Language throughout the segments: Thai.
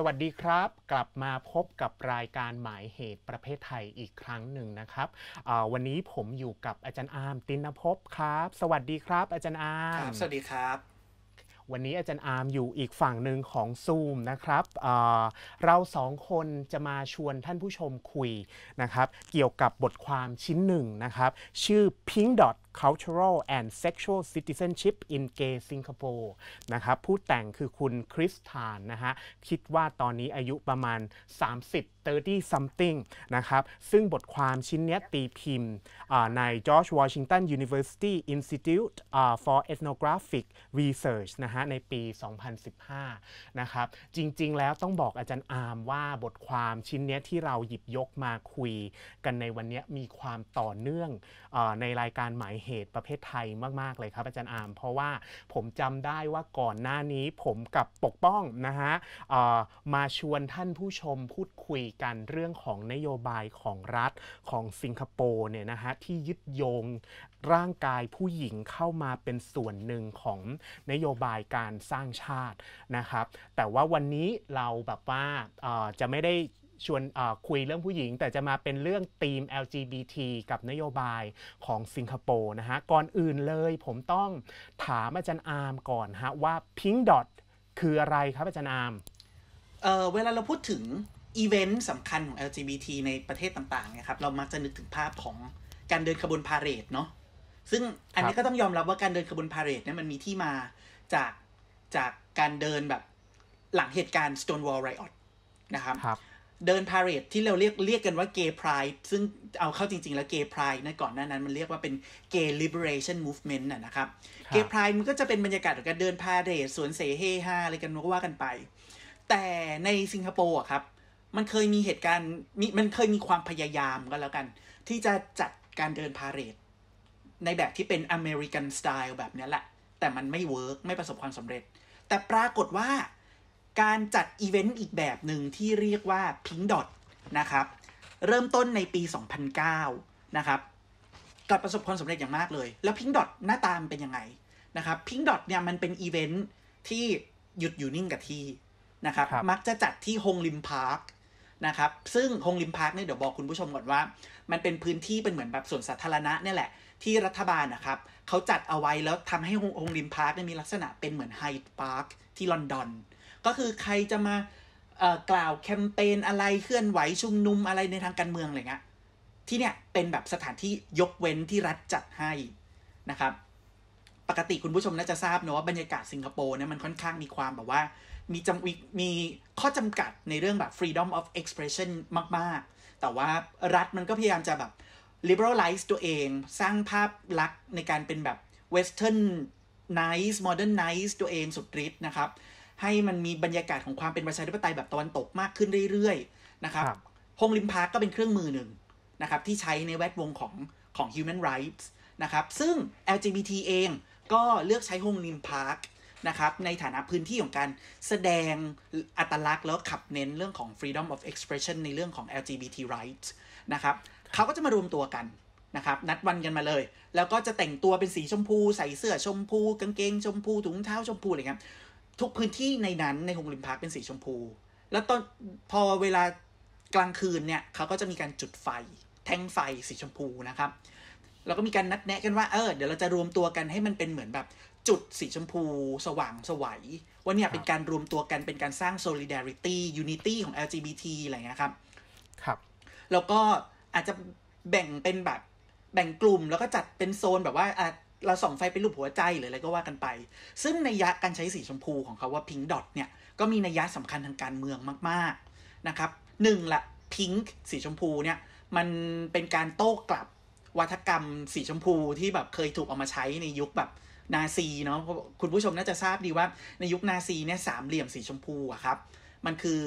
สวัสดีครับ กลับมาพบกับรายการหมายเหตุประเภทไทยอีกครั้งหนึ่งนะครับอ่าวันนี้ผมอยู่กับอาจารย์อาร์มตินภพครับ สวัสดีครับ อาจารย์อาร์คมรับสวัสดีครับ วันนี้อาจารย์อาร์มอยู่อีกฝั่งหนึ่งของซูมนะครับอ่าเราสองคนจะมาชวนท่านผู้ชมคุยนะครับ เกี่ยวกับบทความชิ้นหนึ่งนะครับ ชื่อ Pink Dot Cultural and Sexual Citizenship in Gay Singapore นะครับผู้แต่งคือคุณคริสทานนะฮะคิดว่าตอนนี้อายุประมาณ 30 30 something นะครับ ซึ่งบทความชิ้นนี้ตีพิมพ์ใน George Washington University Institute for Ethnographic Research นะฮะในปี 2015 นะครับ จริงๆ แล้วต้องบอกอาจารย์อาร์มว่าบทความชิ้นนี้ที่เราหยิบยกมาคุยกันในวันนี้มีความต่อเนื่องอในรายการหมายเหหตุประเภทไทยมาก ๆ เลยครับอาจารย์อาม เพราะว่าผมจำได้ว่าก่อนหน้านี้ผมกับปกป้องนะฮะมาชวนท่านผู้ชมพูดคุยกันเรื่องของนโยบายของรัฐของสิงคโปร์เนี่ยนะฮะที่ยึดโยงร่างกายผู้หญิงเข้ามาเป็นส่วนหนึ่งของนโยบายการสร้างชาตินะครับ แต่ว่าวันนี้เราแบบว่าจะไม่ได้ ชวนเอ่อคุยเรื่องผู้หญิง แต่จะมาเป็นเรื่องธีม LGBT กับนโยบายของสิงคโปร์นะฮะ ก่อนอื่นเลยผมต้องถามอาจารย์อาร์มก่อนฮะว่า Pink Dot คืออะไรครับอาจารย์อาร์มเอ่อเวลาเราพูดถึงอีเวนต์สำคัญของ LGBT ในประเทศต่างๆเนี่ยครับ เรามักจะนึกถึงภาพของการเดินขบวนพาเหรดเนาะซึ่งอันนี้ก็ต้องยอมรับว่าการเดินขบวนพาเหรดเนี่ยมันมีที่มาจากจากการเดินแบบหลังเหตุการณ์ Stonewall Riot นะครับครับ เดินพาเหรดที่เราเรียกเรียกกันว่า Gay Pride ซึ่งเอาเข้าจริง ๆ แล้ว Gay Pride นะก่อนหน้านั้นมันเรียกว่าเป็น Gay Liberation Movement น่ะนะครับครับ Gay Pride มันก็จะเป็นบรรยากาศของการเดินพาเหรดสวนเสเฮฮาอะไรกันก็ว่ากันไป แต่ในสิงคโปร์อะครับ มันเคยมีเหตุการณ์มีมันเคยมีความพยายามก็แล้วกัน ที่จะจัดการเดินพาเหรดในแบบที่เป็น American style แบบเนี้ยแหละ แต่มันไม่ work ไม่ประสบความสำเร็จ แต่ปรากฏว่า การจัดอีเวนต์อีกแบบหนึ่งที่เรียกว่า Pink Dot นะครับ เริ่มต้นในปี 2009 นะครับกลับประสบความสำเร็จอย่างมากเลย แล้ว Pink Dot หน้าตามันเป็นยังไงนะครับ Pink Dot เนี่ยมันเป็นอีเวนต์ที่หยุดอยู่นิ่งกับที่นะครับครับมักจะจัดที่ฮงลิมพาร์คนะครับซึ่งฮงลิมพาร์คเนี่ยเดี๋ยวบอกคุณผู้ชมก่อนว่า มันเป็นพื้นที่เป็นเหมือนแบบสวนสาธารณะเนี่ยแหละ ที่รัฐบาลนะครับเขาจัดเอาไว้แล้วทำให้ฮงฮงลิมพาร์คเนี่ยมีลักษณะเป็นเหมือนไฮด์พาร์คที่ลอนดอน ก็คือใครจะมากล่าวแคมเปญอะไรเคลื่อนไหวชุมนุมอะไรในทางการเมืองอะไรเงี้ยที่เนี่ยเป็นแบบสถานที่ยกเว้นที่รัฐจัดให้นะครับ ปกติคุณผู้ชมน่าจะทราบเนอะว่าบรรยากาศสิงคโปร์เนี่ยมันค่อนข้างมีความแบบว่ามีจำมีข้อจำกัดในเรื่องแบบ freedom of expression มาก ๆ แต่ว่ารัฐมันก็พยายามจะแบบ liberalize ตัวเองสร้างภาพลักษณ์ในการเป็นแบบ westernize modernize ตัวเองสุดฤทธิ์นะครับ ให้มันมีบรรยากาศของความเป็นประชาธิปไตยแบบตะวันตกมากขึ้นเรื่อยๆนะครับครับฮงลิมพาร์คก็เป็นเครื่องมือหนึ่งนะครับที่ใช้ในแวดวงของของ human rights นะครับซึ่ง LGBT เองก็เลือกใช้ฮงลิมพาร์คนะครับในฐานะพื้นที่ของการแสดงอัตลักษณ์แล้วขับเน้นเรื่องของ freedom of expression ในเรื่องของ LGBT rights นะครับเขาก็จะมารวมตัวกันนะครับนัดวันกันมาเลย แล้วก็จะแต่งตัวเป็นสีชมพู ใส่เสื้อชมพู กางเกงชมพูถุงเท้าชมพูอะไรเงี้ย ทุกพื้นที่ในนั้นในฮงลิมพาร์คเป็นสีชมพู แล้วตอนพอเวลากลางคืนเนี่ยเขาก็จะมีการจุดไฟ แท่งไฟสีชมพูนะครับแล้วก็มีการนัดแนะกันว่าเออเดี๋ยวเราจะรวมตัวกันให้มันเป็นเหมือนแบบจุดสีชมพู สว่างสวัยว่าเนี่ยเป็นการรวมตัวกันเป็นการสร้าง solidarity unity ของ LGBT อะไรเงี้ยครับ ครับ แล้วก็อาจจะแบ่งเป็นแบบแบ่งกลุ่มแล้วก็จัดเป็นโซนแบบว่าอะ เราส่องไฟเป็นรูปหัวใจหรืออะไรก็ว่ากันไป ซึ่งในยะการใช้สีชมพูของเขาว่า pink dot เนี่ยก็มีนัยยะสำคัญทางการเมืองมากๆนะครับหนึ่งละ pink สีชมพูเนี่ยมันเป็นการโต้กลับวัฒกรรมสีชมพูที่แบบเคยถูกเอามาใช้ในยุคแบบนาซีเนาะคุณผู้ชมน่าจะทราบดีว่าในยุคนาซีเนี่ยสามเหลี่ยมสีชมพูอะครับ มันคือ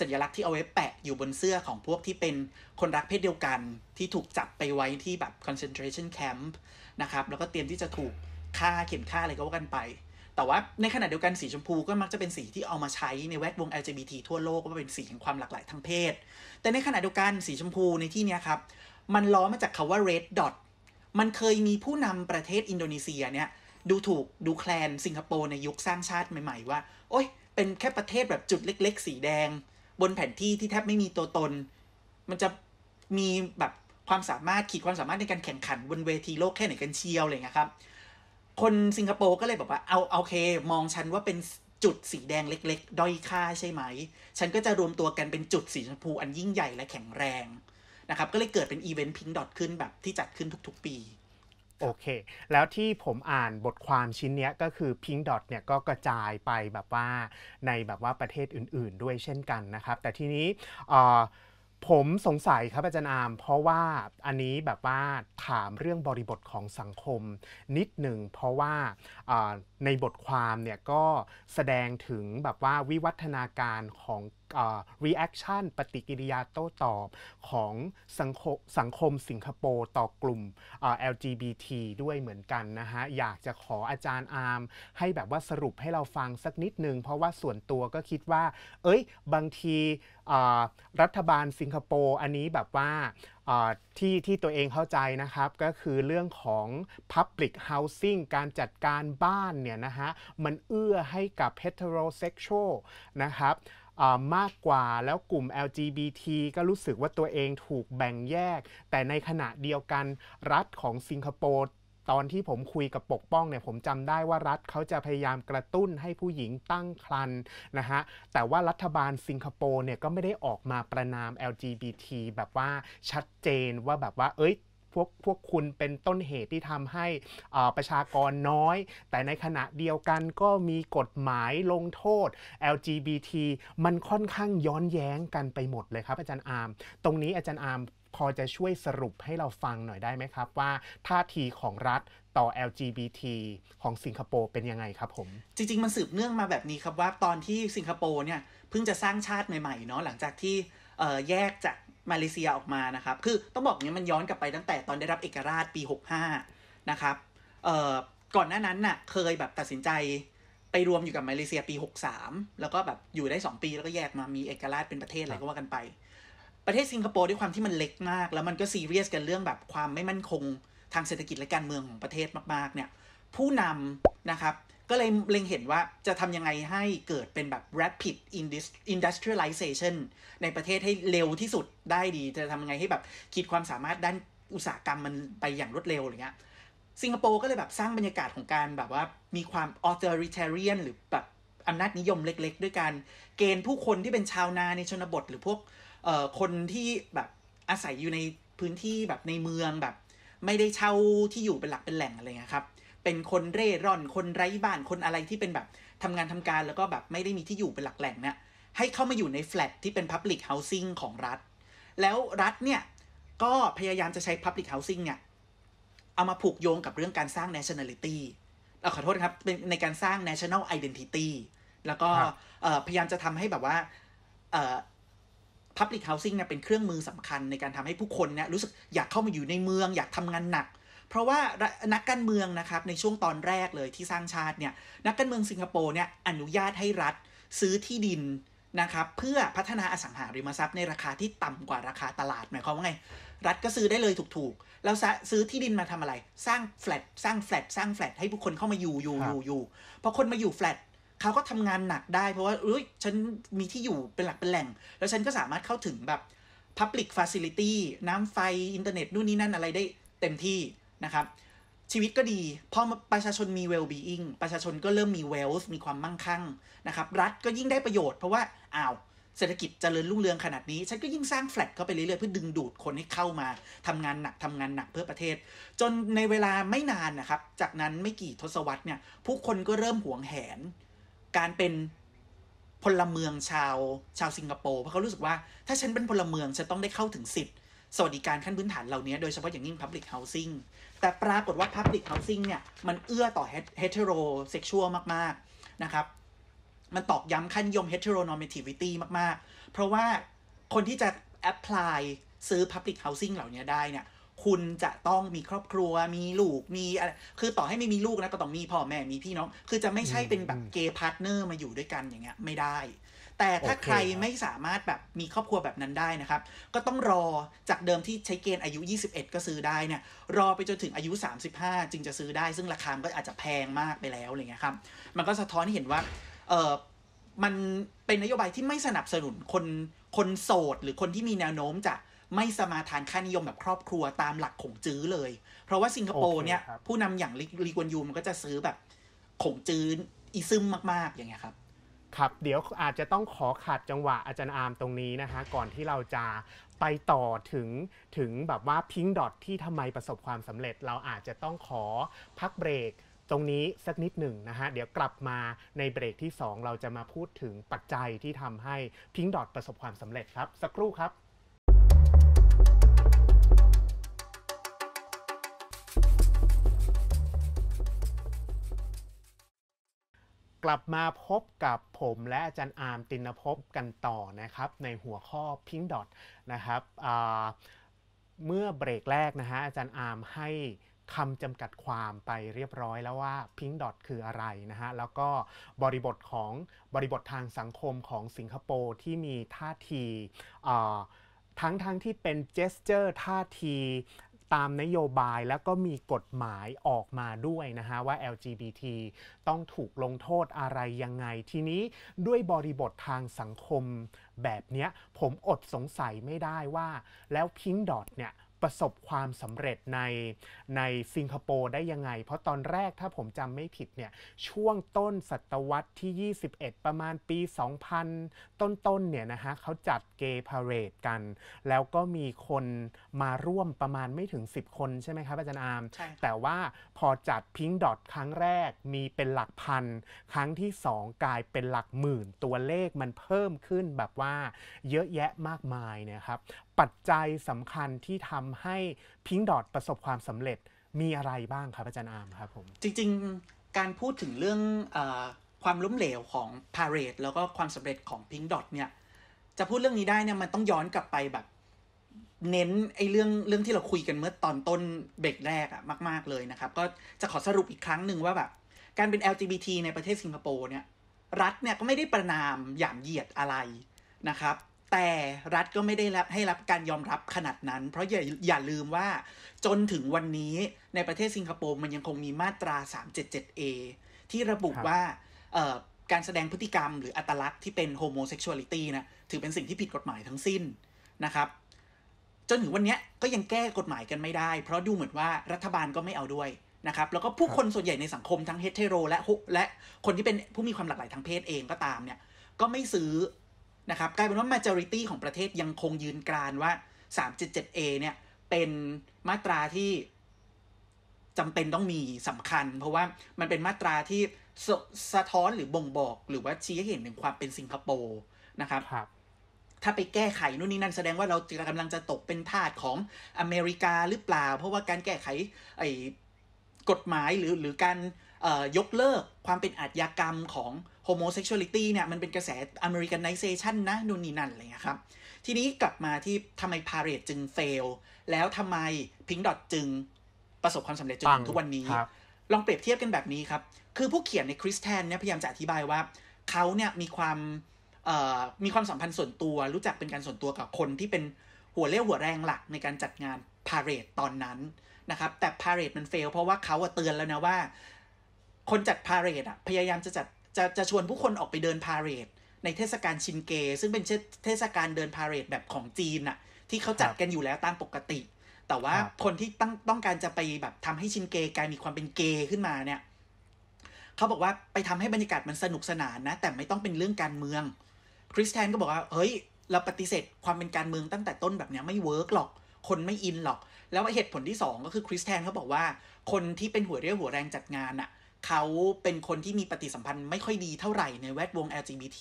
สัญลักษณ์ที่เอาไว้แปะอยู่บนเสื้อของพวกที่เป็นคนรักเพศเดียวกัน ที่ถูกจับไปไว้ที่แบบ concentration camp นะครับ แล้วก็เตรียมที่จะถูกฆ่าเข็นฆ่าอะไรก็ว่ากันไป แต่ว่าในขณะเดียวกันสีชมพูก็มักจะเป็นสีที่เอามาใช้ในแวดวง LGBT ทั่วโลกว่าเป็นสีแห่งความหลากหลายทางเพศ แต่ในขณะเดียวกันสีชมพูในที่นี้ครับ มันล้อมาจากคาว่า red dot มันเคยมีผู้นำประเทศอินโดนีเซียเนี่ยดูถูกดูแคลนสิงคโปร์ในยุคสร้างชาติใหม่ ๆ ว่า โอ๊ย เป็นแค่ประเทศแบบจุดเล็ก ๆ สีแดง บนแผนที่ที่แทบไม่มีตัวตน มันจะมีแบบความสามารถขีดความสามารถในการแข่งขันบนเวทีโลกแค่ไหนกันเชียวอะไรเงี้ยครับ คนสิงคโปร์ก็เลยบอกว่าเอาโอเค มองฉันว่าเป็นจุดสีแดงเล็ก ๆ ด้อยค่าใช่ไหม ฉันก็จะรวมตัวกันเป็นจุดสีชมพูอันยิ่งใหญ่และแข็งแรงนะครับ ก็เลยเกิดเป็นอีเวนต์พิงดอทขึ้นแบบที่จัดขึ้นทุก ๆ ปี โอเค แล้วที่ผมอ่านบทความชิ้นนี้ก็คือ Pink Dot เนี่ยก็กระจายไปแบบว่าในแบบว่าประเทศอื่น ๆ ด้วยเช่นกันนะครับ แต่ทีนี้ผมสงสัยครับอาจารย์อาม เพราะว่าอันนี้แบบว่าถามเรื่องบริบทของสังคมนิดหนึ่ง เพราะว่าในบทความเนี่ยก็แสดงถึงแบบว่าวิวัฒนาการของ reaction ปฏิกิริยาโต้ตอบของสังคมสังคมสิงคโปร์ต่อกลุ่ม LGBT ด้วยเหมือนกันนะฮะ อยากจะขออาจารย์อาร์มให้แบบว่าสรุปให้เราฟังสักนิดนึง เพราะว่าส่วนตัวก็คิดว่า เอ้ย บางทีรัฐบาลสิงคโปร์อันนี้แบบว่าที่ที่ตัวเองเข้าใจนะครับ ก็คือเรื่องของ Public Housing การจัดการบ้านเนี่ยนะฮะ มันเอื้อให้กับ heterosexual นะครับ มากกว่าแล้วกลุ่ม LGBT ก็รู้สึกว่าตัวเองถูกแบ่งแยก แต่ในขณะเดียวกันรัฐของสิงคโปร์ตอนที่ผมคุยกับปกป้องเนี่ยผมจำได้ว่ารัฐเขาจะพยายามกระตุ้นให้ผู้หญิงตั้งครรภ์นะฮะแต่ว่ารัฐบาลสิงคโปร์เนี่ยก็ไม่ได้ออกมาประนาม LGBT แบบว่าชัดเจนว่าแบบว่าเอ้ย พวกพวกคุณเป็นต้นเหตุที่ทำให้ประชากรน้อย แต่ในขณะเดียวกันก็มีกฎหมายลงโทษ LGBT มันค่อนข้างย้อนแย้งกันไปหมดเลยครับ อาจารย์อาร์มตรงนี้อาจารย์อาร์มพอจะช่วยสรุปให้เราฟังหน่อยได้ไหมครับ ว่าท่าทีของรัฐต่อ LGBT ของสิงคโปร์เป็นยังไงครับผม จริง ๆ มันสืบเนื่องมาแบบนี้ครับว่าตอนที่สิงคโปร์เนี่ย เพิ่งจะสร้างชาติใหม่ ๆ เนาะหลังจากที่แยกจาก มาเลเซียออกมานะครับ คือต้องบอกเนี่ยมันย้อนกลับไปตั้งแต่ตอนได้รับเอกราชปี 65 นะครับ เอ่อ ก่อนหน้านั้นน่ะ เคยแบบตัดสินใจไปรวมอยู่กับมาเลเซียปี 63 แล้วก็แบบอยู่ได้ 2 ปีแล้วก็แยกมามีเอกราชเป็นประเทศอะไรก็ว่ากันไป ประเทศสิงคโปร์ด้วยความที่มันเล็กมาก แล้วมันก็ซีเรียสกันเรื่องแบบความไม่มั่นคงทางเศรษฐกิจและการเมืองของประเทศมากๆ เนี่ย ผู้นำนะครับ ก็เลยเล็งเห็นว่าจะทำยังไงให้เกิดเป็นแบบ rapid industrialization ในประเทศให้เร็วที่สุดได้ดี จะทำยังไงให้แบบคิดความสามารถด้านอุตสาหกรรมมันไปอย่างรวดเร็วอะไรเงี้ยสิงคโปร์ก็เลยแบบสร้างบรรยากาศของการแบบว่ามีความ authoritarian หรือแบบอำนาจนิยมเล็กๆ ด้วยการเกณฑ์ผู้คนที่เป็นชาวนาในชนบท หรือพวกเอ่อคนที่แบบอาศัยอยู่ในพื้นที่แบบในเมืองแบบ ไม่ได้เช่าที่อยู่เป็นหลักเป็นแหล่งอะไรเงี้ยครับ เป็นคนเร่ร่อนคนไร้บ้านคนอะไรที่เป็นแบบทำงานทำการแล้วก็แบบไม่ได้มีที่อยู่เป็นหลักแหล่งเนี่ยให้เข้ามาอยู่ในแฟลตที่เป็น Public Housing ของรัฐ แล้วรัฐเนี่ย ก็พยายามจะใช้ Public Housing เนี่ย เอามาผูกโยงกับเรื่องการสร้าง nationality เอ่อขอโทษนะครับเป็นในการสร้าง national identity แล้วก็ครับเอ่อพยายามจะทำให้แบบว่าเอ่อ Public Housing เนี่ยเป็นเครื่องมือสำคัญในการทำให้ผู้คนเนี่ยรู้สึกอยากเข้ามาอยู่ในเมือง อยากทำงานหนัก เพราะว่านักการเมืองนะครับในช่วงตอนแรกเลยที่สร้างชาติเนี่ยนักการเมืองสิงคโปร์เนี่ยอนุญาตให้รัฐซื้อที่ดินนะครับเพื่อพัฒนาอสังหาริมทรัพย์ในราคาที่ต่ำกว่าราคาตลาดหมายความว่าไง รัฐก็ซื้อได้เลยถูกๆ แล้วซื้อที่ดินมาทำอะไร สร้างแฟลตสร้างแฟลตสร้างแฟลตให้ผู้คนเข้ามาอยู่อยู่ครัอบยู่อยู่พอคนมาอยู่แฟลตเขาก็ทำงานหนักได้ เพราะว่าเอ้ยฉันมีที่อยู่เป็นหลักเป็นแหล่ง แล้วฉันก็สามารถเข้าถึงแบบ Public Facility น้ำไฟอินเทอร์เน็ตนู่นนี่นั่นอะไรได้เต็มที่ นะครับชีวิตก็ดีพอประชาชนมี well-being ประชาชนก็เริ่มมี wealth มีความมั่งคั่งนะครับรัฐก็ยิ่งได้ประโยชน์เพราะว่าอ้าวเศรษฐกิจเจริญรุ่งเรืองขนาดนี้ ฉันก็ยิ่งสร้างแฟลตเข้าไปเรื่อยๆเพื่อดึงดูดคนให้เข้ามาทำงานหนักทำงานหนักเพื่อประเทศ จนในเวลาไม่นานนะครับ จากนั้นไม่กี่ทศวรรษเนี่ยผู้คนก็เริ่มหวงแหน การเป็นพลเมืองชาวชาวสิงคโปร์เพราะเขารู้สึกว่า ถ้าฉันเป็นพลเมืองฉันต้องได้เข้าถึงสิทธิ์ สวัสดิการขั้นพื้นฐานเหล่านี้โดยเฉพาะอย่างยิ่ง Public Housing แต่ปรากฏว่า Public Housing เนี่ย มันเอื้อต่อ heterosexual มาก ๆ นะครับ มันตอกย้ำขั้นนิยม heteronormativity มาก ๆ เพราะว่าคนที่จะ apply ซื้อ Public Housing เหล่านี้ได้เนี่ยคุณจะต้องมีครอบครัวมีลูกมีอะไรคือต่อให้ไม่มีลูกนะก็ต้องมีพ่อแม่มีพี่น้อง คือจะไม่ใช่เป็นแบบ gay partner มาอยู่ด้วยกันอย่างเงี้ยไม่ได้ แต่ถ้าโอเคใครครับไม่สามารถแบบมีครอบครัวแบบนั้นได้นะครับ ก็ต้องรอจากเดิมที่ใช้เกณฑ์อายุ 21 ก็ซื้อได้เนี่ยรอไปจนถึงอายุ 35 จึงจะซื้อได้ ซึ่งราคามันก็อาจจะแพงมากไปแล้วอะไรเงี้ยครับมันก็สะท้อนให้เห็นว่าเออมันเป็นนโยบายที่ไม่สนับสนุนคนคนโสดหรือคนที่มีแนวโน้มจะไม่สมาทานค่านิยมแบบครอบครัวตามหลักของจื้อเลย เพราะว่าสิงคโปร์เนี่ยโอเคครับผู้นำอย่างลีลีกวนยูมันก็จะซื้อแบบของจื้ออีซึมมากๆอย่างเงี้ยครับ ครับเดี๋ยวอาจจะต้องขอขัดจังหวะอาจารย์อาร์มตรงนี้นะฮะก่อนที่เราจะไปต่อถึงถึงแบบว่าพิงดอทที่ทำไมประสบความสำเร็จ เราอาจจะต้องขอพักเบรกตรงนี้สักนิดหนึ่งนะฮะ เดี๋ยวกลับมาในเบรกที่ 2 เราจะมาพูดถึงปัจจัยที่ทำให้พิงดอทประสบความสำเร็จครับ สักครู่ครับ กลับมาพบกับผมและอาจารย์อาร์มตินภพกันต่อนะครับ ในหัวข้อ Pink Dot นะครับเมื่อเบรกแรกนะฮะอาจารย์อาร์มให้คำจำกัดความไปเรียบร้อยแล้วว่า Pink Dot คืออะไรนะฮะ แล้วก็บริบทของบริบททางสังคมของสิงคโปร์ที่มีท่าทีทั้งทั้งที่เป็นเจสเจอร์ท่าที ตามนโยบายแล้วก็มีกฎหมายออกมาด้วยนะฮะว่า LGBT ต้องถูกลงโทษอะไรยังไง ทีนี้ด้วยบริบททางสังคมแบบเนี้ยผมอดสงสัยไม่ได้ว่า แล้วพิงดอทเนี่ย ประสบความสำเร็จในในสิงคโปร์ได้ยังไง เพราะตอนแรกถ้าผมจำไม่ผิดเนี่ยช่วงต้นศตวรรษที่ 21 ประมาณปี 2000 ต้นๆเนี่ยนะฮะเขาจัดเกย์พาเรดกัน แล้วก็มีคนมาร่วมประมาณไม่ถึง 10 คนใช่ไหมครับอาจารย์อาร์มใช่ครับแต่ว่าพอจัดพิงดอทครั้งแรกมีเป็นหลักพัน ครั้งที่ 2 กลายเป็นหลักหมื่น ตัวเลขมันเพิ่มขึ้นแบบว่าเยอะแยะมากมายเนี่ยครับปัจจัยสำคัญที่ทำให้พิงดอทประสบความสำเร็จมีอะไรบ้างครับอาจารย์อาร์มครับผม จริงๆ การพูดถึงเรื่องอความล้มเหลวของ Parade แล้วก็ความสำเร็จของ Pink Dot เนี่ยจะพูดเรื่องนี้ได้เนี่ยมันต้องย้อนกลับไปแบบ เน้นไอ้เรื่องเรื่องที่เราคุยกันเมื่อตอนต้นเบรกแรกอะมาก ๆเลยนะครับ ก็จะขอสรุปอีกครั้งหนึ่งว่าแบบการเป็น LGBT ในประเทศสิงคโปร์เนี่ยรัฐเนี่ยก็ไม่ได้ประนามหยามเหยียดอะไรนะครับ แต่รัฐก็ไม่ได้รับให้รับการยอมรับขนาดนั้น เพราะอย่าอย่าลืมว่าจนถึงวันนี้ในประเทศสิงคโปร์มันยังคงมีมาตรา 377A ที่ระบุครับว่าเอ่อการแสดงพฤติกรรมหรืออัตลักษณ์ที่เป็น homosexuality นะถือเป็นสิ่งที่ผิดกฎหมายทั้งสิ้นนะครับ จนถึงวันเนี้ยก็ยังแก้กฎหมายกันไม่ได้ เพราะดูเหมือนว่ารัฐบาลก็ไม่เอาด้วยนะครับ แล้วก็ผู้คนส่วนใหญ่ในสังคมทั้งเฮตเทโรและ ho- และคนที่เป็นผู้มีความหลากหลายทางเพศเองก็ตามเนี่ยก็ไม่ซื้อ นะครับกลายเป็นว่า majority ของประเทศยังคงยืนกรานว่า 377A เนี่ยเป็นมาตราที่จำเป็นต้องมีสำคัญ เพราะว่ามันเป็นมาตราที่สสะท้อนหรือบ่งบอก หรือว่าชี้ให้เห็นถึงความเป็นสิงคโปร์นะครับครับถ้าไปแก้ไขนู่นนี่นั่นแสดงว่าเรากำลังจะตกเป็นทาสของอเมริกาหรือเปล่า เพราะว่าการแก้ไขไอ้กฎหมายหรือหรือการเอ่อ ยกเลิกความเป็นอาชญากรรมของ homosexuality เนี่ยมันเป็นกระแส Americanization นะนู่นนี่นั่นอะไรเงี้ยครับ ทีนี้กลับมาที่ทำไม Parade จึง fail แล้วทำไม Pink Dot จึงประสบความสำเร็จจนปัถึงงทุกวันนี้ครับลองเปรียบเทียบกันแบบนี้ครับ คือผู้เขียนในคริสแทนเนี่ยพยายามจะอธิบายว่าเขาเนี่ยมีความเอ่อมีความสัมพันธ์ส่วนตัว รู้จักเป็นการส่วนตัวกับคนที่เป็นหัวเรี่ยวหัวแรงหลักในการจัดงานพาเรดตอนนั้นนะครับแต่พาเรดมันเฟลเพราะว่าเขาอะเตือนแล้วนะว่า คนจัดพาเรดอะพยายามจะจัดจะจะชวนผู้คนออกไปเดินพาเรด ในเทศกาลชินเก ซึ่งเป็นเทศกาลเดินพาเรดแบบของจีนอะที่เขาจัดกันอยู่แล้วตามปกติ แต่ว่าครับคนที่ตั้งต้องการจะไปแบบทำให้ชินเกกลายมีความเป็นเกย์ขึ้นมาเนี่ยเขาบอกว่าไปทำให้บรรยากาศมันสนุกสนานนะ แต่ไม่ต้องเป็นเรื่องการเมือง คริสแทนก็บอกว่าเฮ้ย เราปฏิเสธความเป็นการเมืองตั้งแต่ต้นแบบเนี้ยไม่ work หรอก คนไม่ in หรอก แล้วเหตุผลที่สองก็คือคริสแทนเขาบอกว่า คนที่เป็นหัวเรี่ยวหัวแรงจัดงานอะ่ะ เขาเป็นคนที่มีปฏิสัมพันธ์ไม่ค่อยดีเท่าไหร่ในแวดวง LGBT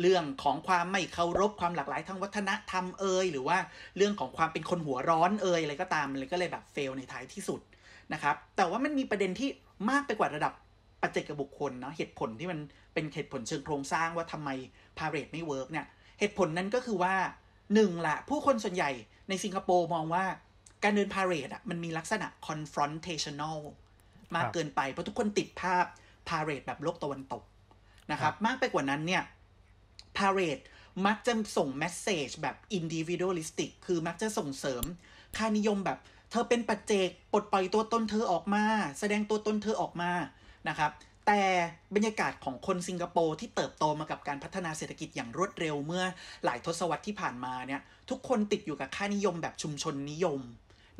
เรื่องของความไม่เคารพความหลากหลายทางวัฒนธรรมเอ่ยหรือว่าเรื่องของความเป็นคนหัวร้อนเอ่ยอะไรก็ตามเลยก็เลยแบบ fail ในท้ายที่สุดนะครับแต่ว่ามันมีประเด็นที่มากไปกว่าระดับปัจเจกบุคคลเนาะเหตุผลที่มันเป็นเหตุผลเชิงโครงสร้างว่าทำไม parade ไม่ work เนี่ยเหตุผลนั้นก็คือว่าหนึ่งละผู้คนส่วนใหญ่ในสิงคโปร์มองว่าการเดิน parade อะมันมีลักษณะ confrontational มากครับเกินไป เพราะทุกคนติดภาพ parade แบบโลกตะวันตกนะครับ มากไปกว่านั้นเนี่ย parade มักจะส่ง message แบบ individualistic คือมักจะส่งเสริมค่านิยมแบบ เธอเป็นปัจเจกปลดปล่อยตัวตนเธอออกมา แสดงตัวตนเธอออกมานะครับ แต่บรรยากาศของคนสิงคโปร์ที่เติบโตมากับการพัฒนาเศรษฐกิจอย่างรวดเร็วเมื่อหลายทศวรรษที่ผ่านมาเนี่ยทุกคนติดอยู่กับค่านิยมแบบชุมชนนิยม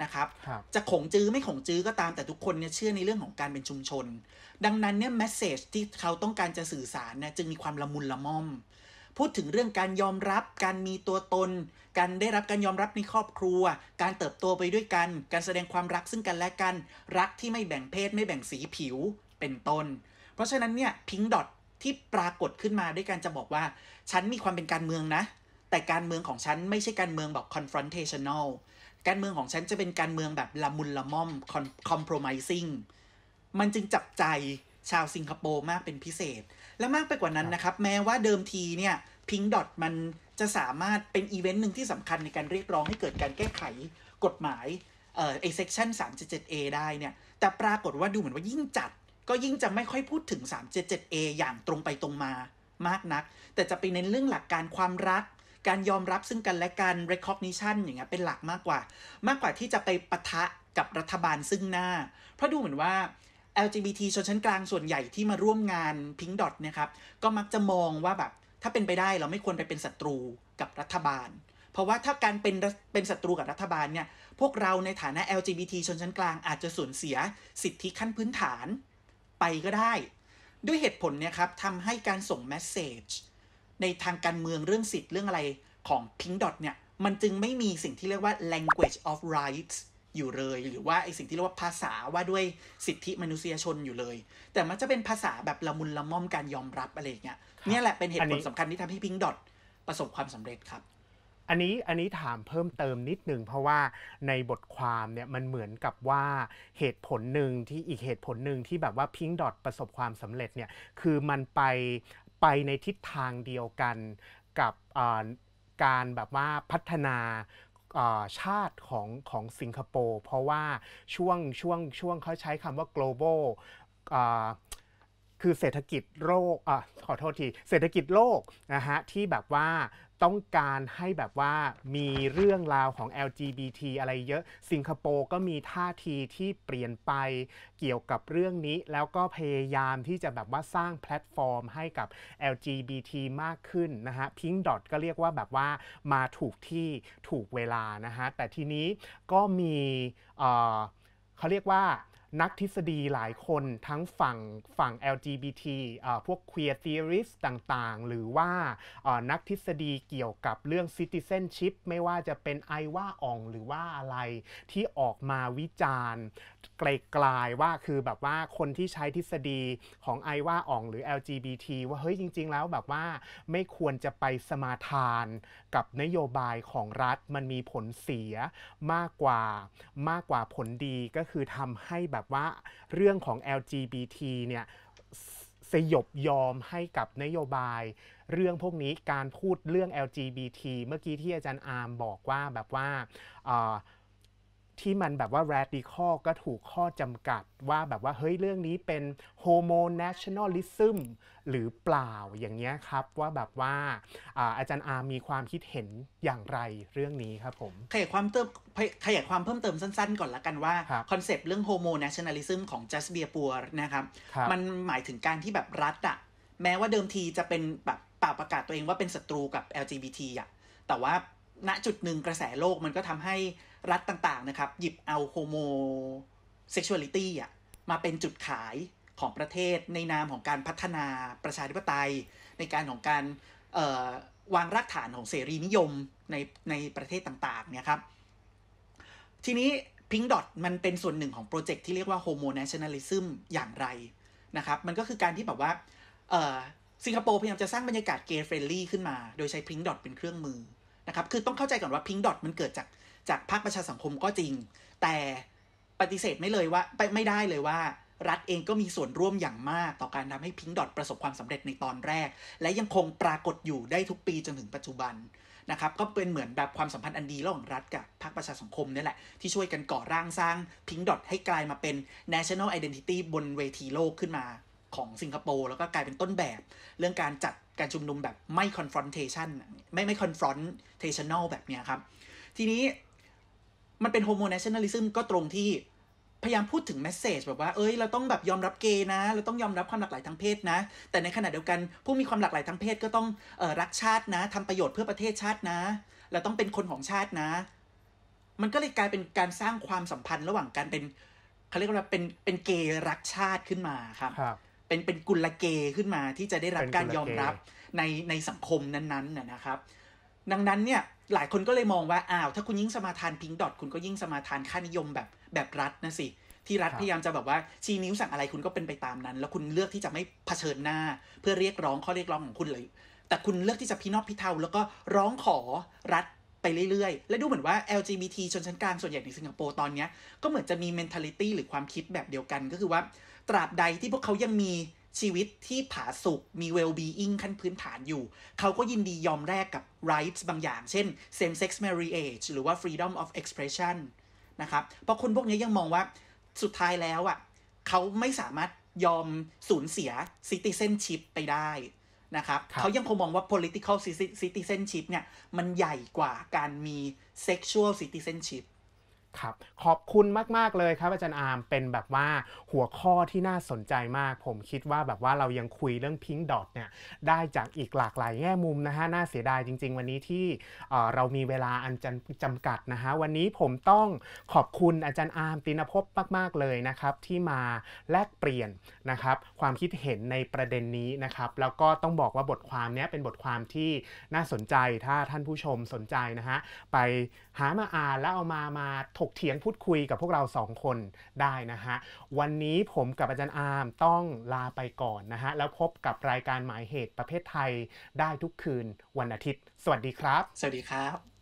นะครับครับจะขงจื้อไม่ขงจื้อก็ตามแต่ทุกคนเนี่ยเชื่อในเรื่องของการเป็นชุมชน ดังนั้นเนี่ยแมสเซจที่เขาต้องการจะสื่อสารเนี่ยจึงมีความละมุนละม่อม พูดถึงเรื่องการยอมรับ การมีตัวตน การได้รับการยอมรับในครอบครัว การเติบโตไปด้วยกัน การแสดงความรักซึ่งกันและกัน รักที่ไม่แบ่งเพศไม่แบ่งสีผิวเป็นต้น เพราะฉะนั้นเนี่ยพิงดอทที่ปรากฏขึ้นมาด้วยการจะบอกว่า ฉันมีความเป็นการเมืองนะ แต่การเมืองของฉันไม่ใช่การเมืองแบบ confrontational การเมืองของฉันจะเป็นการเมืองแบบละมุนละม่อม compromising มันจึงจับใจชาวสิงคโปร์มากเป็นพิเศษ และมากไปกว่านั้นนะครับ แม้ว่าเดิมทีเนี่ยPink Dot มันจะสามารถเป็นอีเวนต์หนึ่งที่สำคัญในการเรียกร้องให้เกิดการแก้ไขกฎหมายเอ่อไอเซกชัน 377A ได้เนี่ย แต่ปรากฏว่าดูเหมือนว่ายิ่งจัด ก็ยิ่งจะไม่ค่อยพูดถึง 377A อย่างตรงไปตรงมามากนัก แต่จะไปเน้นเรื่องหลักการความรัก การยอมรับซึ่งกันและกัน recognition อย่างเงี้ยเป็นหลักมากกว่า มากกว่าที่จะไปปะทะกับรัฐบาลซึ่งหน้า เพราะดูเหมือนว่า LGBT ชนชั้นกลางส่วนใหญ่ที่มาร่วมงาน Pink Dot เนะครับ ก็มักจะมองว่าแบบ ถ้าเป็นไปได้เราไม่ควรไปเป็นศัตรูกับรัฐบาล เพราะว่าถ้าการเป็นเป็นศัตรูกับรัฐบาลเนี่ย พวกเราในฐานะ LGBT ชนชั้นกลางอาจจะสูญเสียสิทธิขั้นพื้นฐานไปก็ได้ ด้วยเหตุผลเนี่ยครับทำให้การส่งแมสเซจ ในทางการเมืองเรื่องสิทธิ์เรื่องอะไรของ Pink Dot เนี่ย มันจึงไม่มีสิ่งที่เรียกว่า language of rights อยู่เลย หรือว่าไอสิ่งที่เรียกว่าภาษาว่าด้วยสิทธิมนุษยชนอยู่เลย แต่มันจะเป็นภาษาแบบละมุนละม่อมการยอมรับอะไรอย่างเงี้ยเนี่ยแหละเป็นเหอัตุนผนี้ลสำคัญที่ทำให้ Pink Dot ประสบความสำเร็จครับอันนี้อันนี้ถามเพิ่มเติมนิดหนึ่งเพราะว่าในบทความเนี่ยมันเหมือนกับว่าเหตุผลหนึ่งที่อีกเหตุผลหนึ่งที่แบบว่าพิงดอทประสบความสำเร็จเนี่ยคือมันไป ไปในทิศทางเดียวกันกับการแบบว่าพัฒนาชาติของของสิงคโปร์เพราะว่าช่วงช่วงช่วงเขาใช้คำว่า global คือเศรษฐกิจโลกอขอโทษที เศรษฐกิจโลกนะฮะที่แบบว่า ต้องการให้แบบว่ามีเรื่องราวของ LGBT อะไรเยอะ สิงคโปร์ก็มีท่าทีที่เปลี่ยนไปเกี่ยวกับเรื่องนี้ แล้วก็พยายามที่จะแบบว่าสร้างแพลตฟอร์มให้กับ LGBT มากขึ้นนะฮะ Pink Dot ก็เรียกว่าแบบว่ามาถูกที่ถูกเวลานะฮะ แต่ทีนี้ก็มีเเขาเรียกว่า นักทฤษฎีหลายคนทั้งฝั่งฝั่ง LGBT พวก queer theorist ต่างๆ หรือว่าอ่านักทฤษฎีเกี่ยวกับเรื่อง citizenship ไม่ว่าจะเป็นไอว่าอ่องหรือว่าอะไรที่ออกมาวิจารณ์ ไกลๆว่าคือแบบว่าคนที่ใช้ทฤษฎีของไอว่าอ่องหรือ LGBT ว่าเฮ้ยจริง ๆ แล้วแบบว่าไม่ควรจะไปสมาทานกับนโยบายของรัฐมันมีผลเสียมากกว่ามากกว่าผลดีก็คือทำให้แบบว่าเรื่องของ LGBT เนี่ยสยบยอมให้กับนโยบายเรื่องพวกนี้การพูดเรื่อง LGBT เมื่อกี้ที่อาจารย์อาร์มบอกว่าแบบว่า ที่มันแบบว่า radical ก็ถูกข้อจำกัดว่าแบบว่าเฮ้ยเรื่องนี้เป็น homo nationalism หรือเปล่าอย่างเงี้ยครับ ว่าแบบว่าอาอาจารย์อาร์มมีความคิดเห็นอย่างไรเรื่องนี้ครับผมขยายความเติมขยายความเพิ่มเติมสั้นๆ ก่อนละกันว่าครับคอนเซปต์เรื่อง homo nationalism ของ just b e e r p o o r นะครับครับมันหมายถึงการที่แบบรัฐอะแม้ว่าเดิมทีจะเป็นแบบเปล่าประกาศตัวเองว่าเป็นศัตรูกับ LGBT อะแต่ว่าณจุดหนึ่งกระแสโลกมันก็ทำให้ รัฐต่างๆนะครับ หยิบเอา homosexuality อะมาเป็นจุดขายของประเทศในนามของการพัฒนาประชาธิปไตย ในการของการวางรากฐานของเสรีนิยมในในประเทศต่างๆเนี่ยครับ ทีนี้ Pink Dot มันเป็นส่วนหนึ่งของโปรเจกต์ที่เรียกว่า Homonationalism อย่างไรนะครับ มันก็คือการที่แบบว่าสิงคโปร์พยายามจะสร้างบรรยากาศ gay friendly ขึ้นมา โดยใช้ Pink Dot เป็นเครื่องมือ นะครับคือต้องเข้าใจก่อนว่า Pink Dot มันเกิดจากจากภาคประชาสังคมก็จริง แต่ปฏิเสธไม่เลยว่าไปไม่ได้เลยว่า รัฐเองก็มีส่วนร่วมอย่างมากต่อการทำให้ Pink Dot ประสบความสำเร็จในตอนแรก และยังคงปรากฏอยู่ได้ทุกปีจนถึงปัจจุบันนะครับก็เป็นเหมือนแบบความสัมพันธ์อันดีระหว่างรัฐกับภาคประชาสังคมนี่แหละ ที่ช่วยกันก่อร่างสร้างพิงดอทให้กลายมาเป็น national identity บนเวทีโลกขึ้นมา ของสิงคโปร์แล้วก็กลายเป็นต้นแบบ เรื่องการจัดการชุมนุมแบบไม่ confrontation ไม่ไม่ confrontational แบบเนี้ยครับ ทีนี้มันเป็น homo nationalism ก็ตรงที่พยายามพูดถึงแมสเซจแบบว่า เอ้ย เราต้องแบบยอมรับเกย์นะ เราต้องยอมรับความหลากหลายทางเพศนะ แต่ในขณะเดียวกัน ผู้มีความหลากหลายทางเพศก็ต้องออรักชาตินะทำประโยชน์เพื่อประเทศชาตินะ เราต้องเป็นคนของชาตินะ มันก็เลยกลายเป็นการสร้างความสัมพันธ์ระหว่างการเป็นเขาเรียกว่าเป็นเป็นเกย์รักชาติขึ้นมาครับครับ เป็นเป็นกุลเกย์ขึ้นมาที่จะได้รับเป็นการกุลเกย์ยอมรับในในสังคมนั้นๆนะนะครับ ดังนั้นเนี่ยหลายคนก็เลยมองว่าอ้าวถ้าคุณยิ่งสมาทานพิงดอทคุณก็ยิ่งสมาทานค่านิยมแบบแบบรัฐนะสิที่รัฐพยายามจะแบบว่าชี้นิ้วสั่งอะไรคุณก็เป็นไปตามนั้น แล้วคุณเลือกที่จะไม่เผชิญหน้า เพื่อเรียกร้องข้อเรียกร้องของคุณเลย แต่คุณเลือกที่จะพินอบพิเทาแล้วก็ร้องขอรัฐไปเรื่อยๆ และดูเหมือนว่า LGBT ชนชั้นกลางส่วนใหญ่ในสิงคโปร์ตอนเนี้ยก็เหมือนจะมี mentality หรือความคิดแบบเดียวกันก็คือว่า ตราบใดที่พวกเขายังมีชีวิตที่ผาสุกมี well being ขั้นพื้นฐานอยู่ เขาก็ยินดียอมแลกกับ rights บางอย่าง เช่น same sex marriage หรือว่า freedom of expression นะครับ เพราะคนพวกนี้ยังมองว่าสุดท้ายแล้วอะเขาไม่สามารถยอมสูญเสีย citizenship ไปได้นะครับครับเขายังคงมองว่า political citizenship เนี่ยมันใหญ่กว่าการมี sexual citizenship ครับขอบคุณมาก ๆ เลยครับอาจารย์อาร์มเป็นแบบว่าหัวข้อที่น่าสนใจมาก ผมคิดว่าแบบว่าเรายังคุยเรื่อง Pink Dot เนี่ยได้จากอีกหลากหลายแง่มุมนะฮะน่าเสียดายจริง ๆ วันนี้ที่เเรามีเวลาอันจำจำกัดนะฮะวันนี้ผมต้องขอบคุณอาจารย์อาร์มตินภพมาก ๆ เลยนะครับที่มาแลกเปลี่ยนนะครับความคิดเห็นในประเด็นนี้นะครับแล้วก็ต้องบอกว่าบทความนี้เป็นบทความที่น่าสนใจถ้าท่านผู้ชมสนใจนะฮะไปหามาอ่านแล้วเอามามาถกเถียงพูดคุยกับพวกเราสองคนได้นะฮะ วันนี้ผมกับอาจารย์อาร์มต้องลาไปก่อนนะฮะ แล้วพบกับรายการหมายเหตุประเภทไทยได้ทุกคืนวันอาทิตย์ สวัสดีครับ สวัสดีครับ